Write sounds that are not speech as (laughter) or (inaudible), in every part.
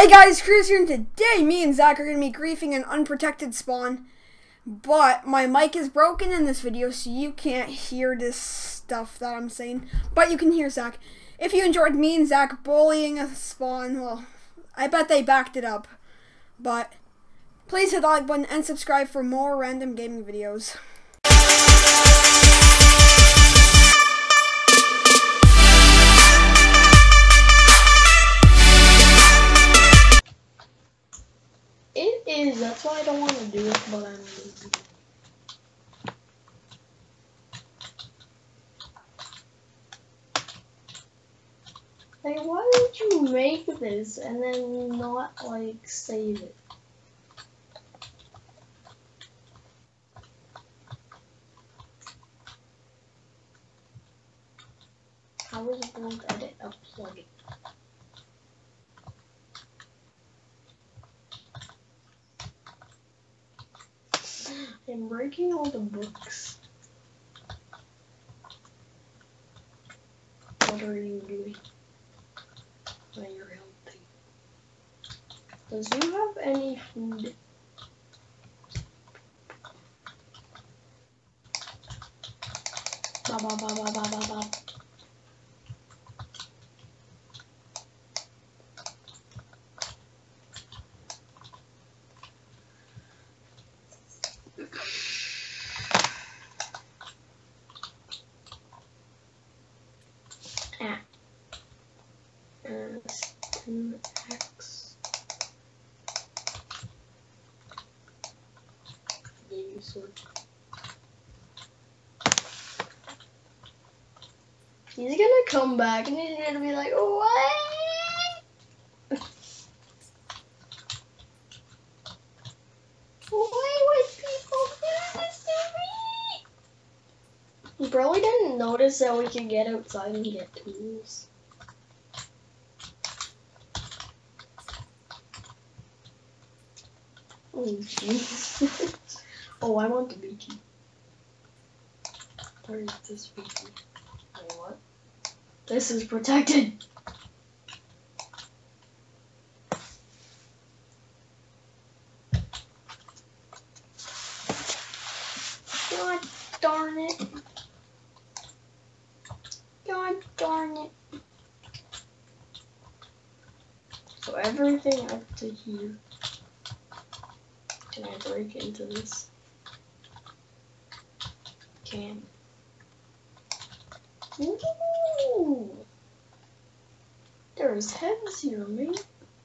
Hey guys, Cruz here, and today me and Zach are going to be griefing an unprotected spawn. But my mic is broken in this video, so you can't hear this stuff that I'm saying. But you can hear Zach. If you enjoyed me and Zach bullying a spawn, well, I bet they backed it up. But please hit the like button and subscribe for more random gaming videos. That's why I don't want to do it, but I'm lazy. Like, why would you make this and then not, like, save it? How is it going to edit a plugin? I'm breaking all the books. What are you doing? When you're healthy. Does you have any food? Ba ba ba ba ba ba ba. At as 2x. Yeah, you sword. He's gonna come back and he's gonna be like, what? Why would people do this to me? He probably didn't notice that we could get outside and get tools. Oh jeez. (laughs) oh, I want the beachy. Where is this beachy? Wait, what? This is protected. God darn it. God darn it. So everything up to here. Can I break into this? Can. Ooh! There's heads here, man.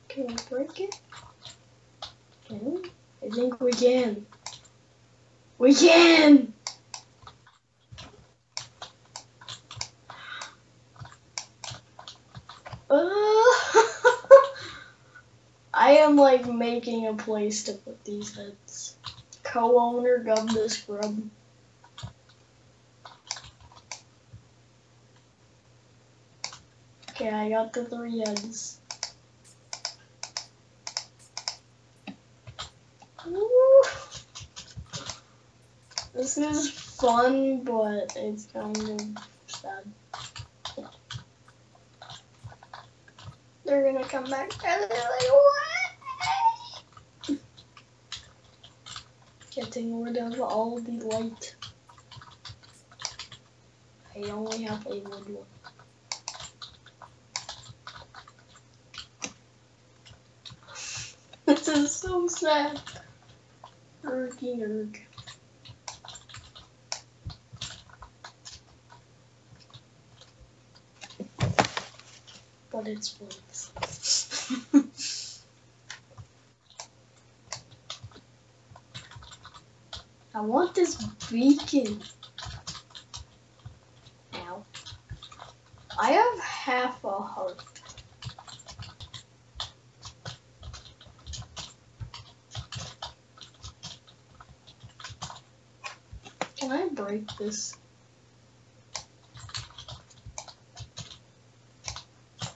Can we break it? Can we? I think we can. We can! Uh, (laughs) I am like making a place to put these heads. Co-owner Gub the Scrub. Okay, I got the three heads. This is fun, but it's kind of sad. They're gonna come back and they're like, what? Getting rid of all the light. I only have a wood one. (laughs) this is so sad. Erky erg. But it's worth. I want this beacon. Ow. I have half a heart. Can I break this?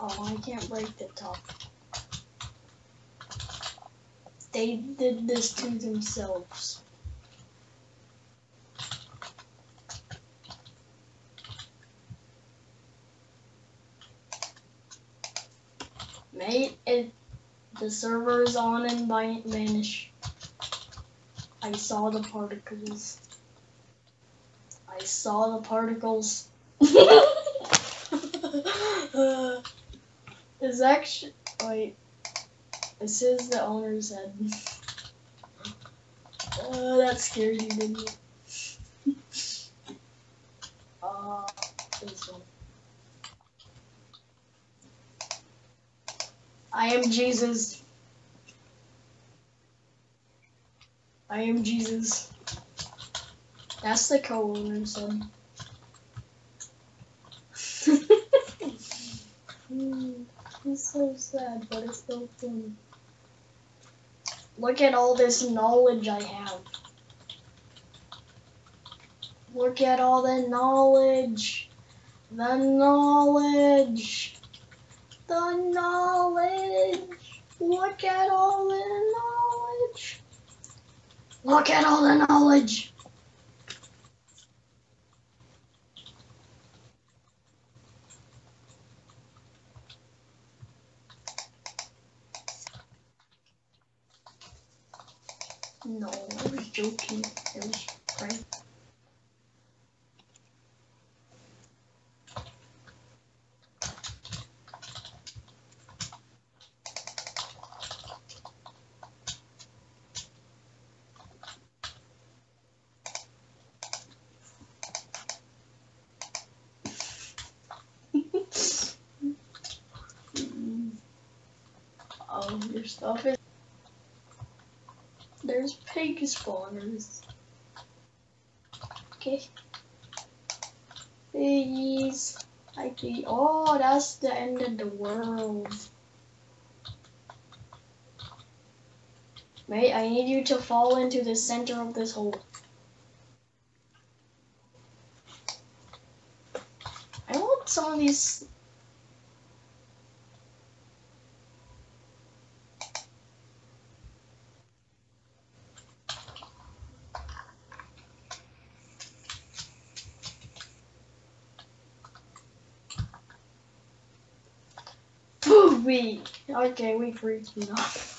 Oh, I can't break the top. They did this to themselves. Mate, it The server is on and by vanish. I saw the particles. I saw the particles. uh, (laughs) is actually wait. This is the owner's head. Uh, that scared you, didn't it? (laughs) uh, this one. I am Jesus. I am Jesus. That's the co-owner son. (laughs) It's so sad, but it's so funny. Look at all this knowledge I have. Look at all the knowledge. The knowledge. The knowledge. Look at all the knowledge. Look at all the knowledge. No, I was joking. It was prank. oh, your stuff. There's pig spawners. Okay. Piggies. I see. Oh, that's the end of the world. Mate, I need you to fall into the center of this hole. I want some of these. We okay, we freaked enough.